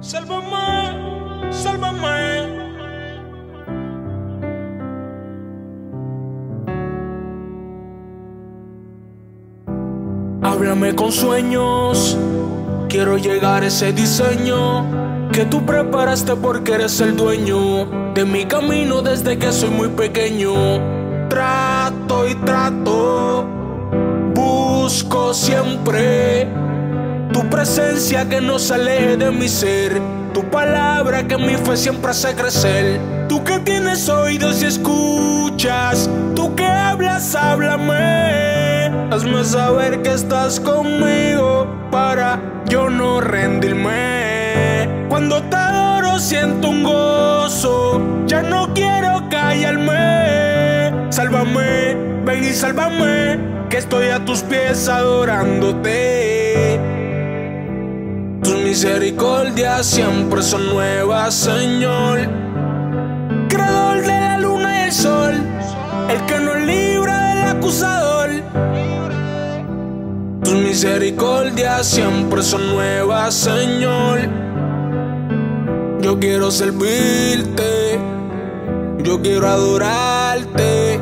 Sálvame, sálvame. Háblame con sueños, quiero llegar a ese diseño que tú preparaste porque eres el dueño de mi camino desde que soy muy pequeño. Trato y trato, busco siempre tu presencia que no se aleje de mi ser, tu palabra que mi fe siempre hace crecer. Tú que tienes oídos y escuchas, tú que hablas, háblame. Hazme saber que estás conmigo para yo no rendirme. Cuando te adoro siento un gozo, ya no quiero callarme. Sálvame, ven y sálvame, que estoy a tus pies adorándote. Misericordias siempre son nuevas, Señor. Creador de la luna y el sol, el que nos libra del acusador. Tus misericordias siempre son nuevas, Señor. Yo quiero servirte, yo quiero adorarte.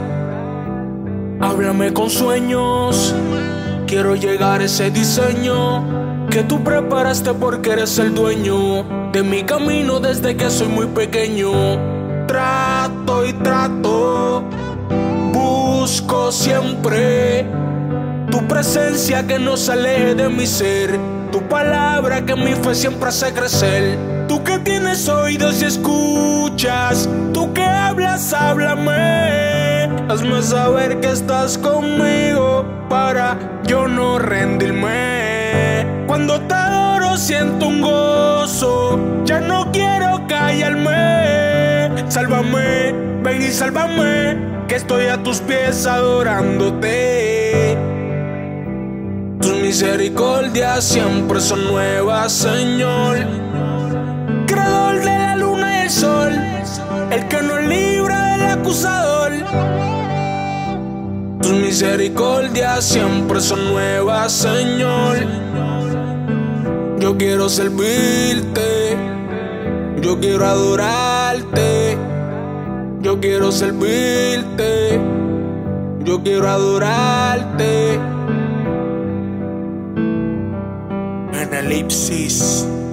Háblame con sueños, quiero llegar a ese diseño que tú preparaste porque eres el dueño de mi camino desde que soy muy pequeño. Trato y trato, busco siempre tu presencia que no se aleje de mi ser. Tu palabra que mi fe siempre hace crecer. Tú que tienes oídos y escuchas. Tú que hablas, háblame. Hazme saber que estás conmigo para yo no rendirme. Siento un gozo. Ya no quiero callarme. Sálvame, ven y sálvame. Que estoy a tus pies adorándote. Tus misericordias siempre son nuevas, Señor. Creador de la luna y el sol, el que nos libra del acusador. Tus misericordias siempre son nuevas, Señor. Yo quiero servirte, yo quiero adorarte, yo quiero servirte, yo quiero adorarte. en.